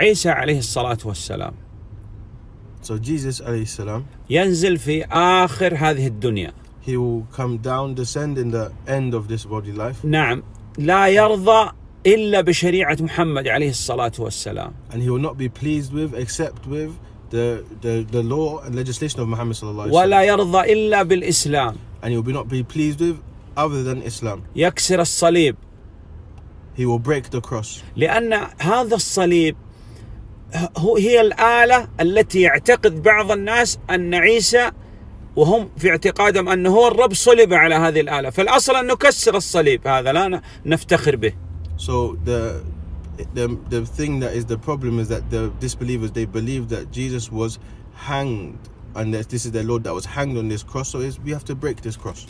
عيسى عليه الصلاة والسلام So Jesus alayhi salam, ينزل في آخر هذه الدنيا he will come down, descend in the end of this body life, نعم لا يرضى إلا بشريعة محمد عليه الصلاة والسلام and he will not be pleased with except with the the, the law and legislation of Muhammad sallallahu alaihi ولا wasallam, يرضى إلا بالإسلام and he will not be pleased with other than Islam. يكسر الصليب He will break the cross لأن هذا الصليب هو هي الآلة التي يعتقد بعض الناس أن عيسى وهم في اعتقادهم أنه هو الرب صلب على هذه الآلة فالأصل أن نكسر الصليب هذا لا نفتخر به So the the the thing that is the problem is that the disbelievers they believe that Jesus was hanged and that this is their Lord that was hanged on this cross. So we have to break this cross.